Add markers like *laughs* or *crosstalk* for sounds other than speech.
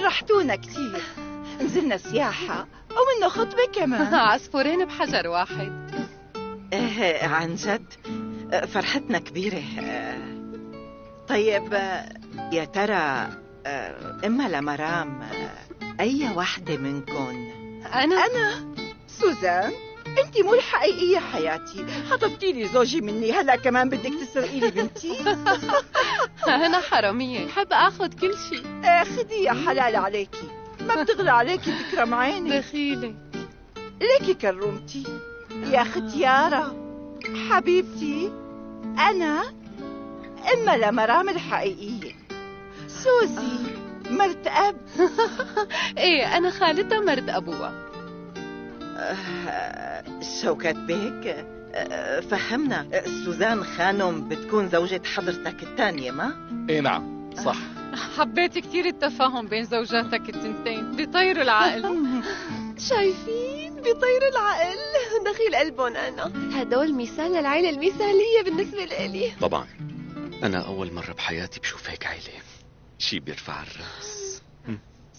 فرحتونا كتير نزلنا سياحة ومنه خطبة كمان. *laughs* عصفورين بحجر واحد. إيه عن جد. فرحتنا كبيرة. طيب يا ترى إما لمرام أي وحدة منكم أنا؟ أنا. سوزان. انت مو الحقيقية حياتي. خطفتي لي زوجي مني. هلا كمان بدك تسرقي لي بنتي. *laughs* أنا حرامية. بحب آخذ كل شيء. إيه خدي يا حلال عليكي. ما بتغلى عليكي تكرم عيني. دخيلة ليكي كرمتي. يا اخت يارا حبيبتي أنا إما لمرام الحقيقية سوزي مرت أب. *laughs* إيه أنا خالتها مرت أبوها. شوكت بيك. فهمنا. سوزان خانم بتكون زوجة حضرتك الثانية ما؟ إيه نعم. صح. حبيت كتير التفاهم بين زوجاتك التنتين. بيطيروا العقل. *laughs* شايفين؟ بيطير العقل. دخيل قلبهم أنا. هدول مثال للعيلة المثالية بالنسبة لإلي. طبعا. أنا أول مرة بحياتي بشوف هيك عيلة. شي بيرفع الرأس. *laughs*